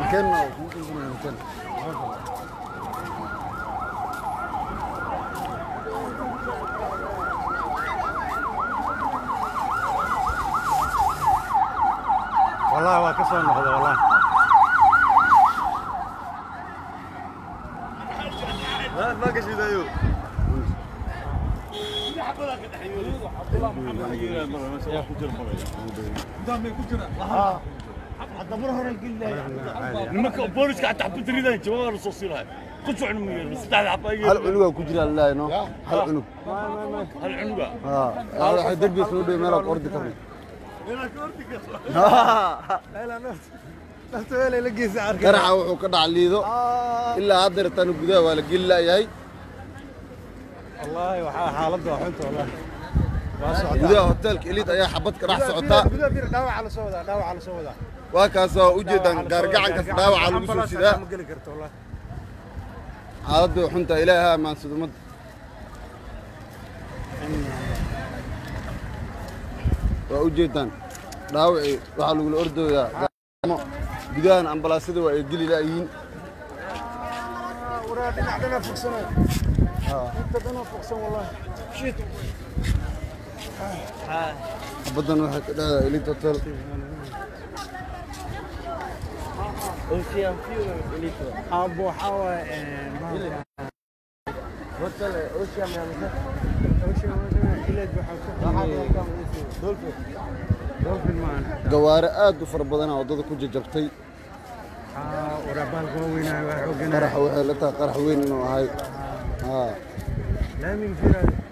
مكاننا ممكن يكون من مكاننا والله waa ka soo noqda والله ما قشيد ايوب عبد الله محمد حيوي عبد الله محمد حيوي ما شاء الله كجر قدامي كجر nimanka booliska xataa xabad riidaan jawaabaan soo siinahay ku jucnimiyeen saddex xabba ay hal cunuga ku jira allah ino hal cunug hal cunuga haa waxa darbi soo dhow meel aad ordi karno meel aad ordi karno haa meel aad nafta weelay la geysa arka garaca wuxuu ka dhac liido ilaa haddeer tan gudaha waa la geli laayahay والله وحا حالته وحنته والله gudaha hoteelka elite ayaa xabad ka dhax socotaa gudaha bir dhaawac la soo wadaa dhaawac la soo wadaa waa kaas waa ujeeddaan gaargacankaas dhaawaca lagu soo sidaa xaaladdu xunta ilaaha amaansad ummadda waa ujeeddaan dhaawacii waxaa lagula ordooyaa gaamo gudahan ambalaasyada waa ay geli la'yiin ah. badan waxay ka dhahdaa elit hotel قوارع اد وفر بدن او دد كوججبتي ها وربال قوينا وحوغنا قرح وحلتها قرح وين انه هاي ها لا من فيرا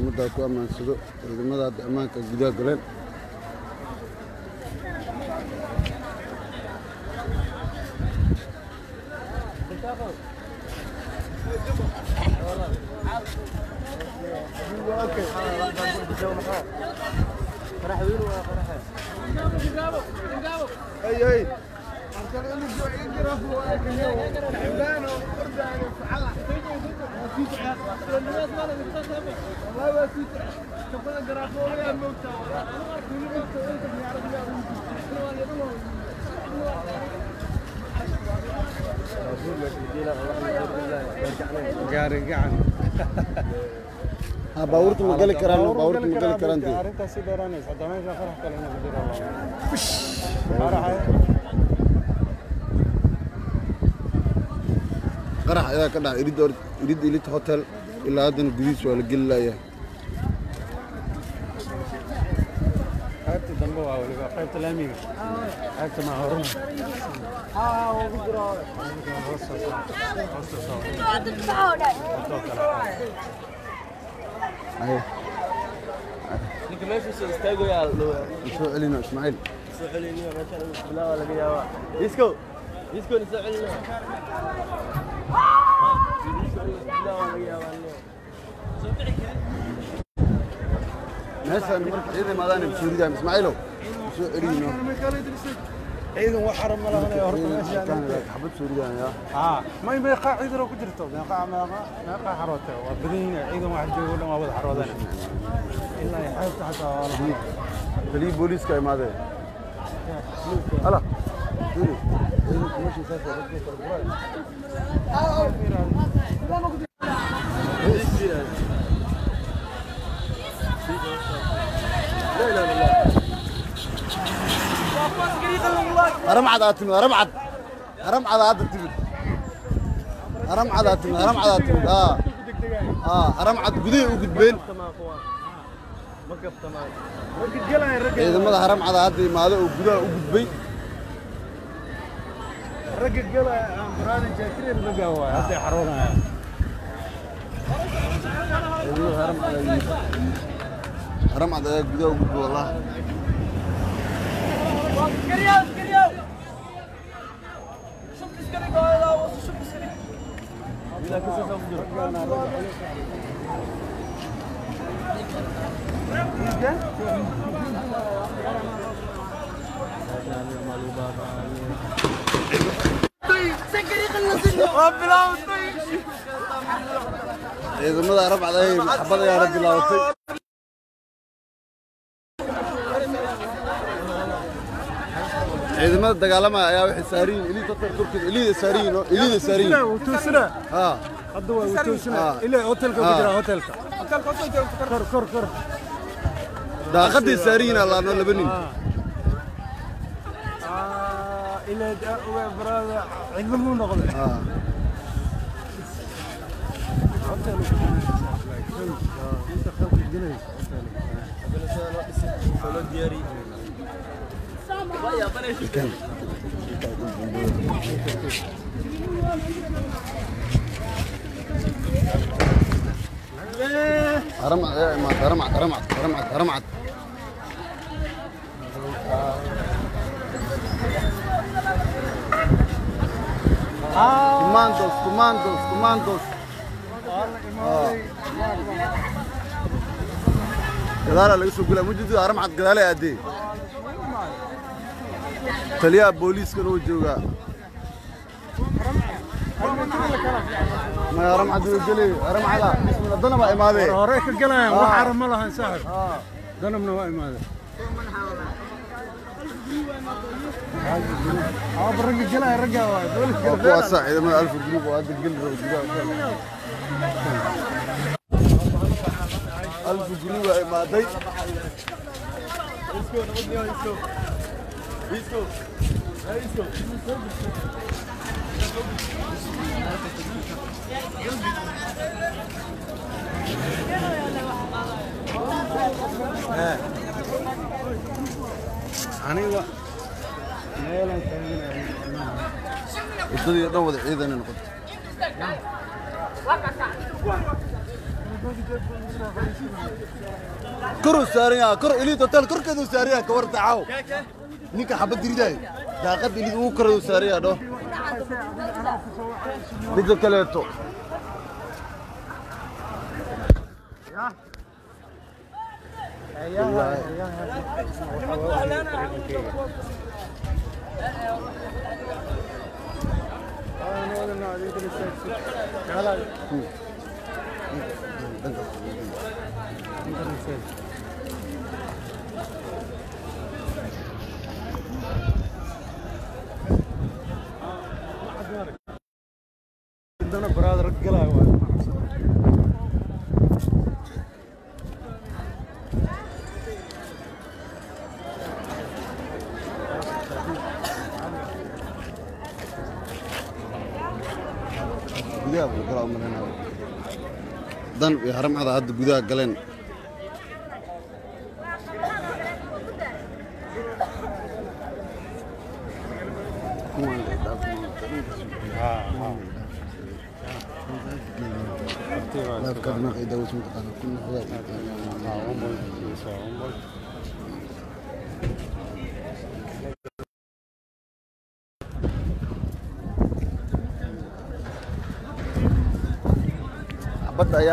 ummadda ku ammaansado ciidamada hadda ammaanka gudaha galeen قال لك رانو باور قال لك رانو دي انت سيدي راني صدام انا فرح قال انا بدير الله qarax ayaa ka dhaca irid ilit hotel ilaa haddana gudihiis waa la geli layaa qaybta dambe waa weliba qaybta laamiga qaybta maahoruna ايوه لكن ما يفسد استاجو يا نسوق لنا اسماعيل نسوق لنا ما شاء الله بلا ولا بلا وا ديسكو ديسكو نسوق لنا بلا ولا بلا وا مثلا مرت عيد مدان بسوريا اسماعيلو نسوق لنا ciidan wax xaram ma lahan ee horta meeshaxabad suuridaya aa ma imay qaa ciidano ku jirto meeqaa meeqaa meeqaa xaroote waa badan yihiin ciidan wax joogo dhan waa wada xaroodana ilaa ay xeebta xataa waa la kaliya booliiska imaadeen ala ciidanku meeshiisaas رمعد آتم رمعد رمعد هذا تبي رمعد آتم رمعد آتم آه آه رمعد قدي وقد بين إذا إيه، ما رمعد هذا ما هذا وقد وقد بين رجل قال أمران جاكرين لقوا هذا يحرونها رمعد هذا قدي وقد والله ربي لا وطيك يا رب علي محبه يا ربي لا وطيك ciidamada dagaalamaya ayaa waxay saariin ilii dadka turkiga ilii saariin ilii saariin wutuusna ha hadda waa wutuusna ilaa hotelka ku jira hotelka hotelka ku jira kor kor kor daaqadii saariin alla aan laba nin ah ilaa brada ciidamada noqday ha hotelka انت خلق الجنيه رمعت رمعت رمعت رمعت رمعت رمعت كوماندوس كوماندوس كوماندوس قدالة لقيسو قلا مجدو أرمعت قدالة أدي taliyaha booliiskan uu joogaa ما رم عدو جلي رم على بسم الله ما إمامي هوريك الجلام وحرم الله سهل دنا من إمامي عبر رجع جلا رجع وايد أبو أسع إذا ما ألف جروب وأدي الجلد ألف جروب ما دي aniga meelaan taaganwadadii dhan wada ciidanay noqotay koruu saaran yaha kor eliid hotel korkeeduu saaran yaha ka wartaacaw ninka xabad ridaay daaqad ilid uu karo saaraya do midda kaleeto Thank you. كرة رجلها gudaha buu galaa u malaynaaya dan iyo haramcada hadda gudaha galeen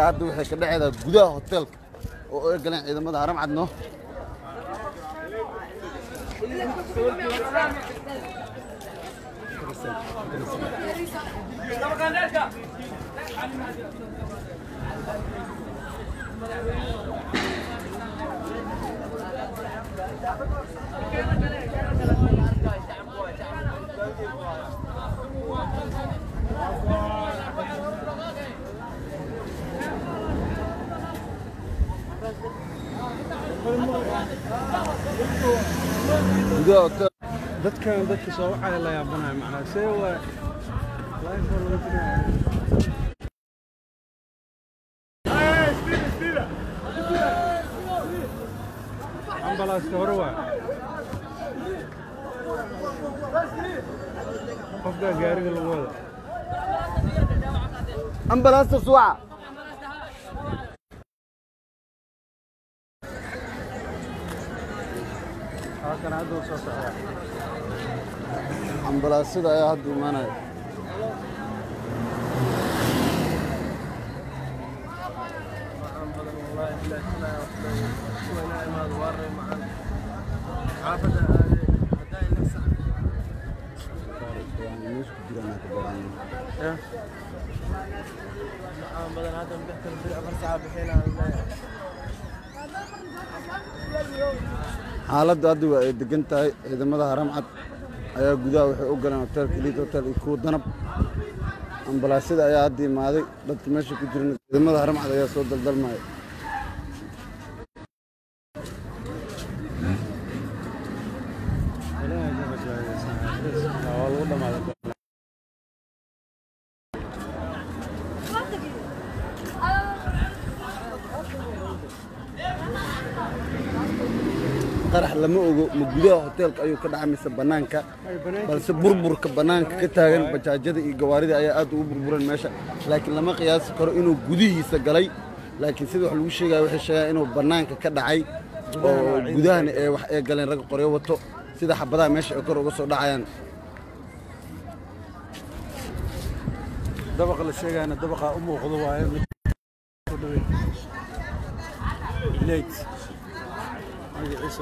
ayaa hadda waxay ka dhaceydaa gudaha hoteelka oo ay galeen ciidamada haram cadno كان ضد صوب على لا يبنى معنا سوى أمبلاس سوعة أمبلاس سوعة أمبلاس سوعة ambalaasyada ayaa hadda imaanaya xaaladdu hadda waa ay degan tahay ciidamada haramcad ayaa gudaha waxay u galeen hoteelka liid hotel iyo kuwa danab ambalaasyada ayaa hadda imaaday dadka meesha ku jirana ciidamada haramcad ayaa soo daldalmaya hoteelka ayuu ka dhaca mise banaanka balse burburka banaanka ka taagan bajaajada iyo gawaarida ayaa aad ugu burburan meesha laakiin lama qiyaasi karo inuu gudihiisa galay laakiin sida wax lagu sheegaya waxay sheegaa inuu banaanka ka dhacay oo gudahana ee wax ee galeen rag qoryo wato sida xabadaha meesha ay kor uga soo dhacayaan dabaq la sheegayana dabaqa u muuqdo waaye magaciisa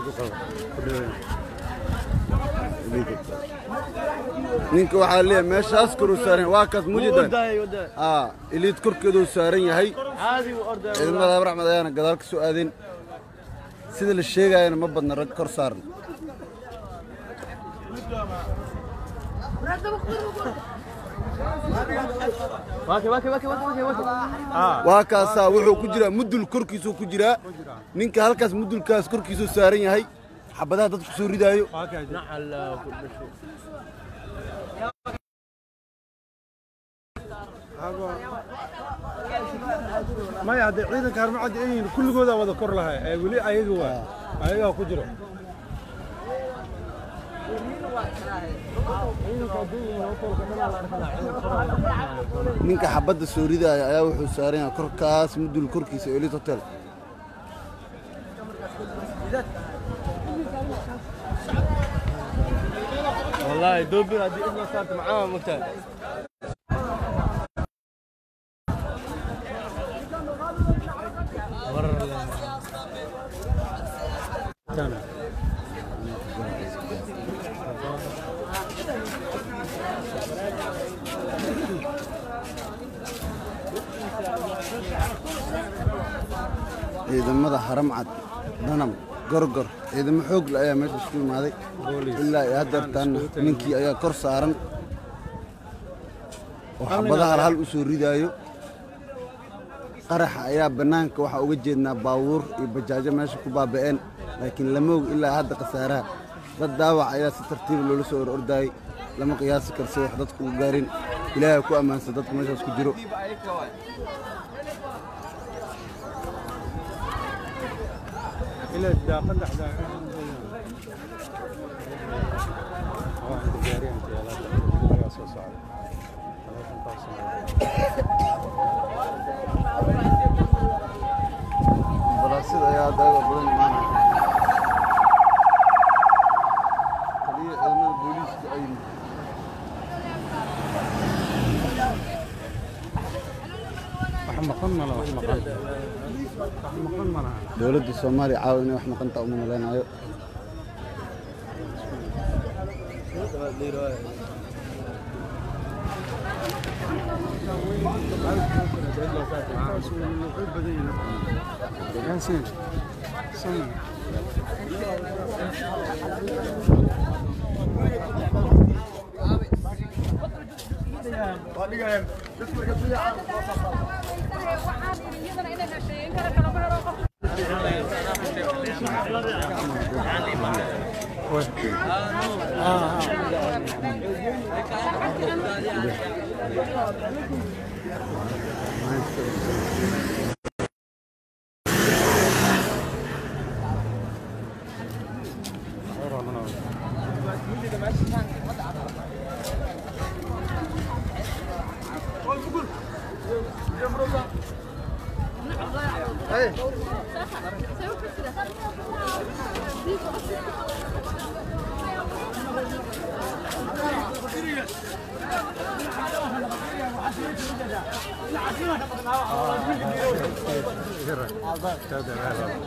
ku qabo ku dhaweyn ninka waxaa leeyahay meesha askar uu saaran yahay waa kaas mujidan aa iliid korkeedu uu saaran yahay ciidamada habar axmed ayaana gadaal ka soo aadeen sida la sheegayana ma badna rag kor saaran waa kaasaa wuxuu ku jiraa mudul korkiisuu ku jiraa ninka halkaas mudulkaas korkiisuu saaran yahay xabadaha dadku soo ridaayo maya hadde ciidanka harmacadda ay yihiin kulligoodaa wada kor lahay ee weli ayaga waa ayagaa ku jiro ninka xabadda soo ridaaya ayaa wuxuu saaran yahay korkaas mudul korkiisa elit hotel والله دوبي هذه احنا صارت معاه ممتاز إذا ماذا حرم عد دنم gorgor ciidamo xoog le ayaa meesha isku imaaday ilaa iyo haddeertaanna ninkii ayaa kor saaran oo xabadaha hal u soo ridaayo qaraxa ayaa bannaanka waxaa uga jeednaa baabuur iyo bajaajo meesha ku baaba'een laakiin lama lamoog ilaa hadda khasaaraha dad daawac ayaa si tartiiba loola soo orordaayey lama qiyaasi karse wax dadku u gaarin ilaahay ku ammaansan dadku meeshaas ku jiro الى الداخل لحظه براسيل ayaa daaga badan imaanaya kaliya ciidamada booliiska ay wax maqan ma la wax maqan dowladda soomaaliya caawa inay wax maqanta uma malaynayo waa dhigayaan dadka marka biyaha caawa soo saartaa こうやって。ああ。Ciao, ciao.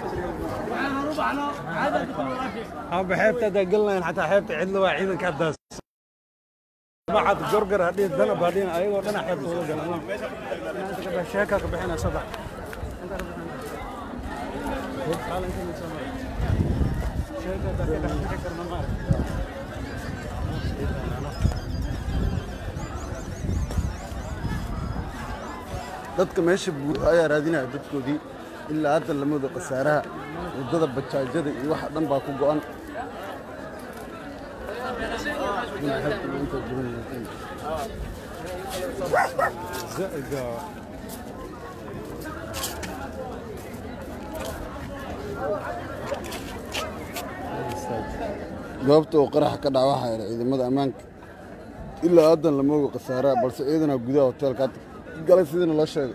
أنا بحبت أدقلنا حتى حب عيد لو عيد كداس بعد جرجر هذي الدنا بعدين أيوة أنا حبت هذا الجنة أنت كده شاكك بحنا سبع dadka meesha ayaa raadinaya dadkoodii إلا هذا اللي مذق سعرها وضد بتشاجة دي واحد نبى كوجان زائد جابتو قرح كده واحد إذا ما دامنك إلا هذا اللي مذق سعرها بس إذا نقوله تلك قال سيدنا الله شيخ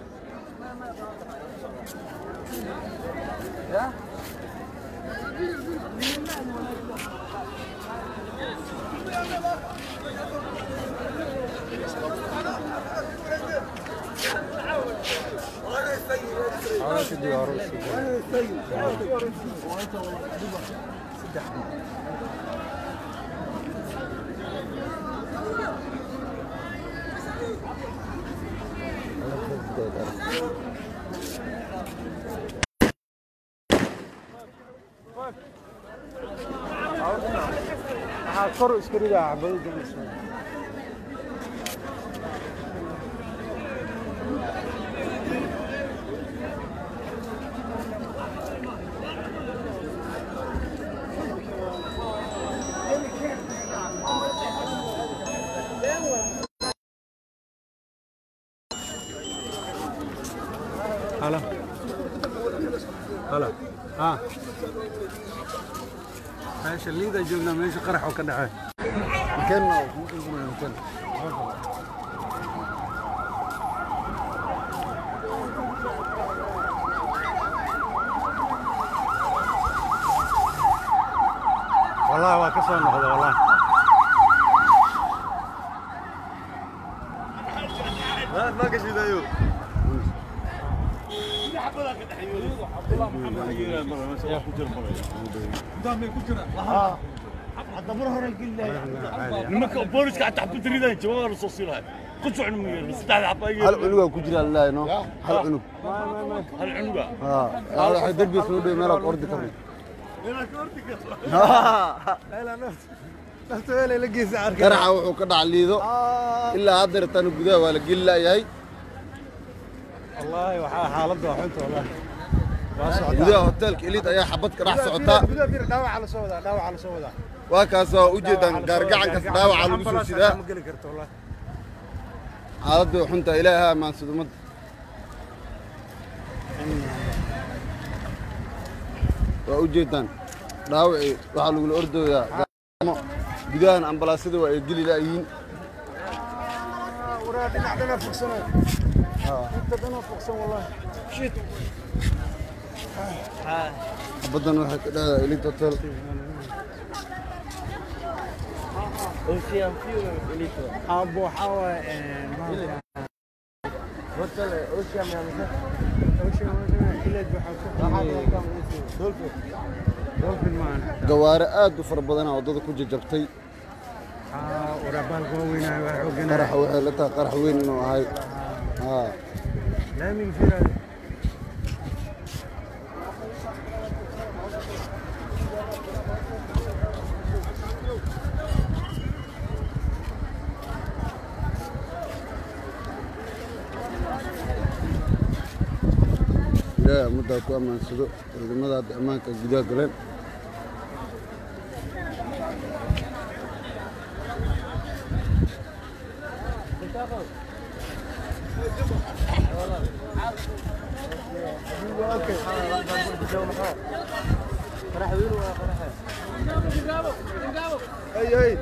kor isku ridaa cabado كان عاد كان كان والله waa ka soo noqda والله هات ما قشيد ايوب عبد الله محمد حيوي ما شاء الله كجر برا دام كجر nimanka booliska xataa xabka dariidaan jawaabaan soo siinahay qusu cunug saddexda cunugaa ku jira allah no hal cunug hal cunuga ha derbiga soo dhow meelaad ordi karna garaxa wuxuu ka dhac liido ilaa haddeertana gudaha waa la geli laayahay gudaha hoteelka elid ayaa xabad ka dhax socotaa waa kaasoo ujeeddaan gaargacankas dhaawaca lagu soo sidaa xaaladdu xunta ilaaha amaansad ummadda waa ujeeddaan dhaawacii waxaa lagula ordoodaa gaamo gudahan ambalaasyada waa ay geli la'yiin baddan waxaa ka dhahdaa elit hotel aussi un peu l'étoile. أبو حوا وصل أوشيا ميامزة أوشيا ميامزة إلا جوحة دولفين دولفين معنا قوارع آد وفر بدنا وضد كوجة جبتي وربال قوينا وحوقنا قرح وحلتها قرح وين هاي ها لا من فيرا ilaahay ummaddaa ku ammaansado ciidamada hadda ammaanka gudaha galeen أي أي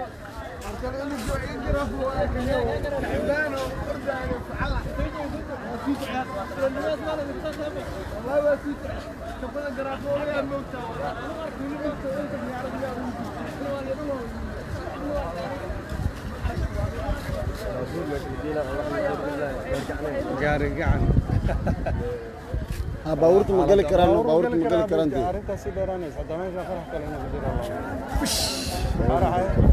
يسعى الناس ما لها تتخبى والله ما تسعى تقول لك راح تقول يا موتى ولا كل ما انت بيعرف يا gaari gacan ha baabuurta ma gali karaan baabuurta ma gali karaan dee arrintaas si dheeraanaysa hadda meesha farax kale inuu ku jiro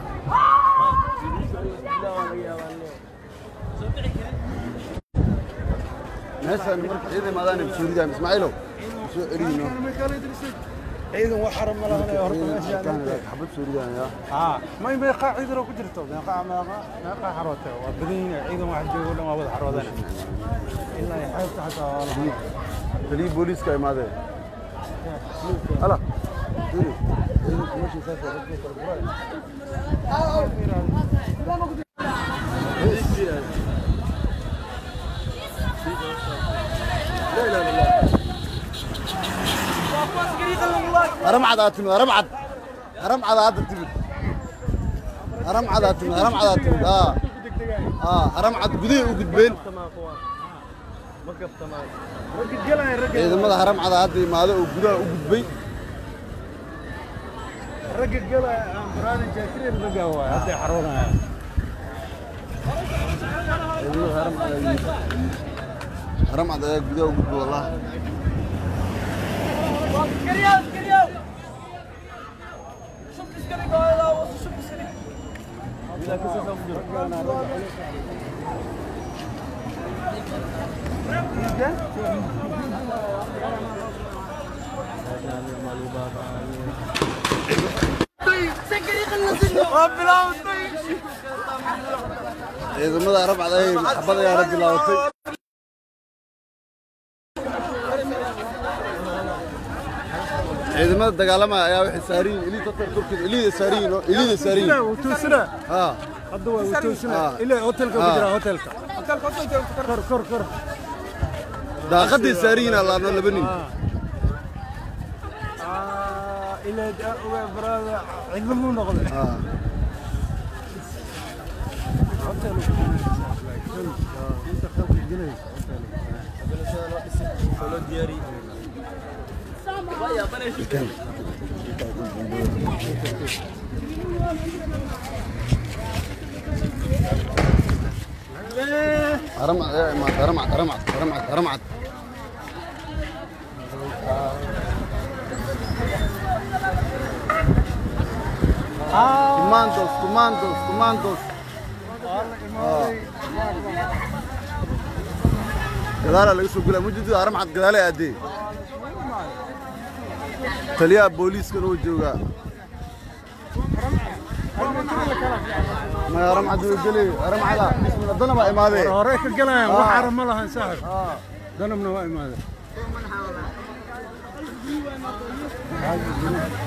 meeshaan marka ciidan maadaana suuri jaam ismaaciilo soo eriyno ciidan wax xaram ma lahan ee horta meeshaan xabad suuri jaam ya ha may may qaa ciidan ku jirto may qaa ma qaa qaa xaroote waa badan ciidan wax joogo dhan waa wada xaroodana ilaa ay xeebta xataa waa la tali booliska imaade ala ciidan kuma shaqeeyo dadka kale لا اله الا الله رمعد اتن رمعد رمعد هذا تبي رمعد اتن رمعد اتن اه اه رمعد غدي وغدبين ciidamada haram cad hadda imaado oo gudaha u gudbay ragga رمضان عاد اياك والله قلت والله كرياو كرياو شوف كسكري قاعد شوف كسكري بلا كسكري إذا يا ربع ذي محبة يا رب لا ciidamada dagaalamaya ayaa waxay saariin ilii tatar turkida ilii saariin ilii saariin ilaa uu toosna ha hadda waa uu toosna ilaa hotelka ku jira hotelka hotelka ku jira kor kor kor daaqadii saariin alla no laba nin ah ilaa brada ciidamadu noqday ha hotelka inta khalqi jinay hotelka رمعت رمعت رمعت رمعت رمعت كوماندوس كوماندوس كوماندوس قدالة لقيسو قلا مجدد أرمعت قدالة أدي taliyaha booliiskan uu joogaa ما رمعة دوجلي رمعة لا بسم الله دنا بقى ماذا هوريك القلم آه. وحر آه. ما لها سهل دنا من وقت ماذا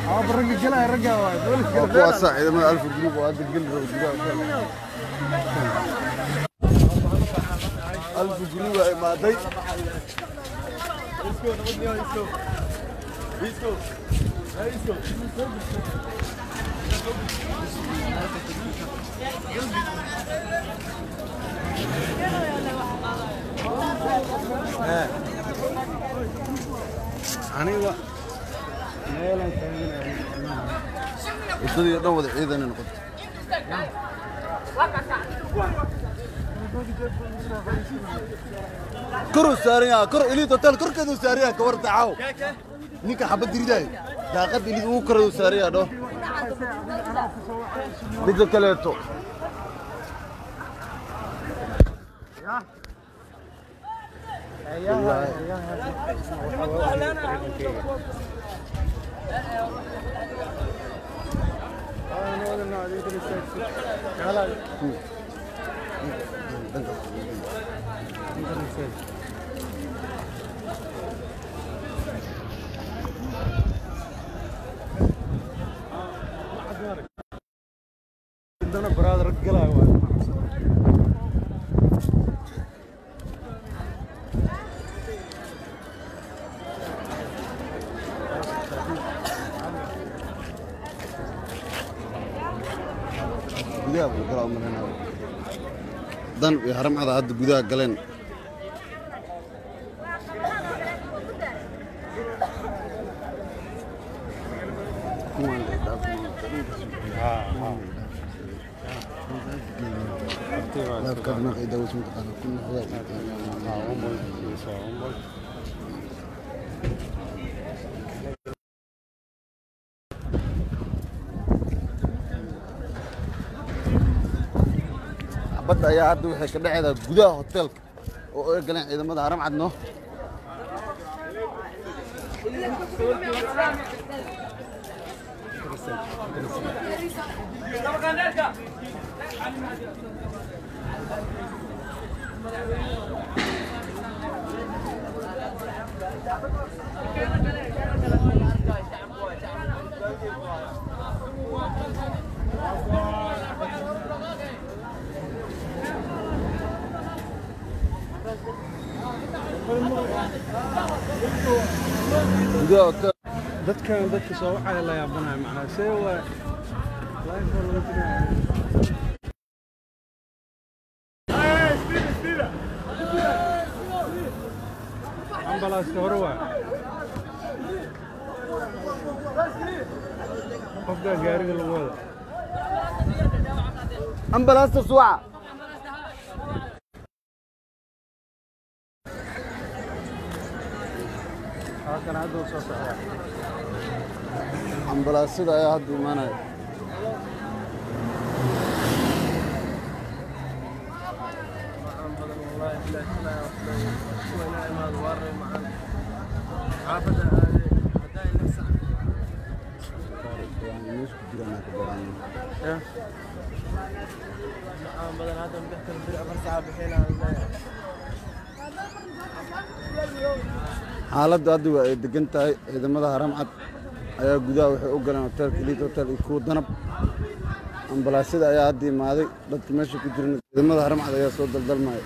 اه برق الجلا رجع واحد واسع اذا ما 1000 جنيه وهذا القلب 1000 جنيه ما دي Risco. É isso. É. Aniga. Meelan taagana. Isdii dhan wada ciidan noqoto. كرو ساريا كرو إليت هوتيل كرو كذو ساريا كورت عاو ninka xabad ridayo daaqad ilid uu karadu saaraya dho midda kaleeto Thank you. iyo haramcada hadda gudaha galeen badda ayaa hadda waxay ka dhaceydaa gudaha hoteelka oo ay galeen ciidamada haram cadno Thank you. dadkan dadka soo waxaa la yaabanayo macnaa see waa life lagu jirayo ambalaaska hore waa qofkaa gaariga lagu wada ambalaasta suwaca ambalaasida ayaa hadda imaanaya بدل هذا مدحت البرع بس عاب حيلها xaaladdu hadda waa ay degan tahay ciidamada haramcad ayaa gudaha waxay u galeen hotel kaliid hotel iyo kuwa danab ambalaasyada ayaa haddii imaaday dadka meesha ku jiran ciidamada haramcad ayaa soo daldalmaya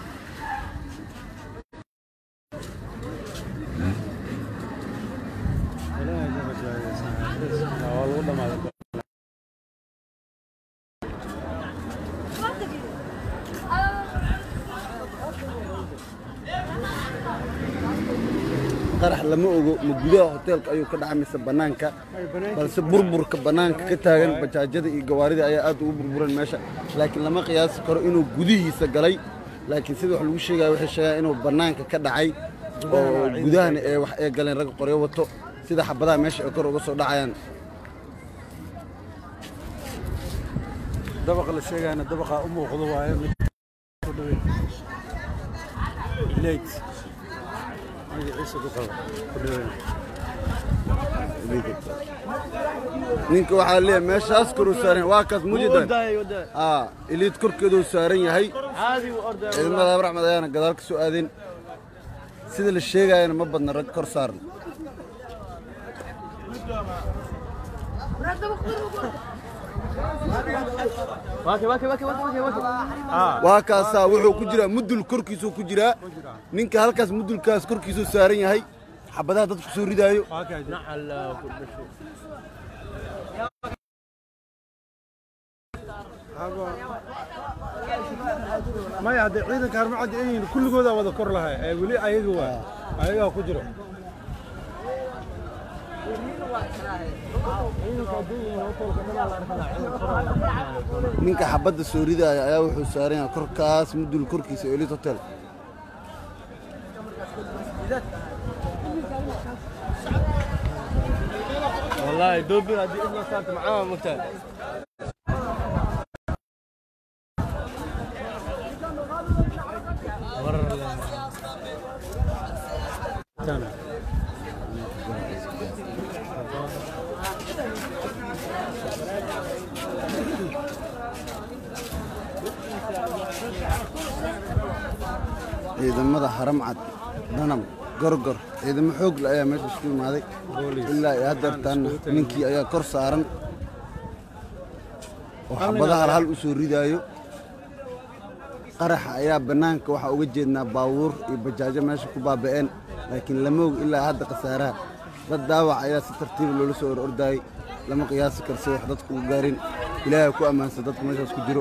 gudaha hoteelka ayuu ka dhaca mise bannaanka balse burburka bannaanka ka taagan bajaajada iyo gawaarida ayaa aad ugu burburan meesha laakiin lama qiyaasi karo inuu gudihiisa galay laakiin sida wax lagu sheegaya waxay sheegaa inuu bannaanka ka dhacay oo gudahana ee wax ee galeen ragga qoryo wato sida xabadaha meesha ay kor uga soo dhacayaan dabaq la sheegayana dabaqa u muuqdo waaye mid ninka waxaa leeyahay meesha askar uu saaran yahay waa kaas mujidan aa iliid korkeeda uu saaran yahay ciidamada habraxmed ayaana gadaal ka soo aadeen sida la sheegayana ma badna rag kor saarna Thank you. waa kaasaa wuxuu ku jiraa mudul korkiisuu ku jiraa ninka halkaas mudulkaas korkiisuu saaran yahay xabadaha dad ku soo ridaayo maya hadee ciidanka harmacadda in kulligoodaa wada kor lahay weli ayaga waa ayagaa ku jiro ninka xabadda soo ridaaya ayaa wuxuu saaran yahay korkaas mudul korkiisa elit hotel والله دوبي هذه ابن صارت معاه ممتاز wada haram cad danam gorgor ciidamo xoog le ayaa meesha isku imaaday ilaa iyo haddeertaanna ninkii ayaa kor saaran oo xabadahal hal u soo ridaayo qaraxa ayaa bannaanka waxaa uga jeednaa baabuur iyo bajaajo meesha ku baaba'een laakiin lamoog ilaa hadda khasaaraha dad daawac ayaa si tartiiba loola soo orordaayay lama qiyaasi karse wax dadku u gaarin ilaahay ku ammaansa dadku meeshaas ku jiro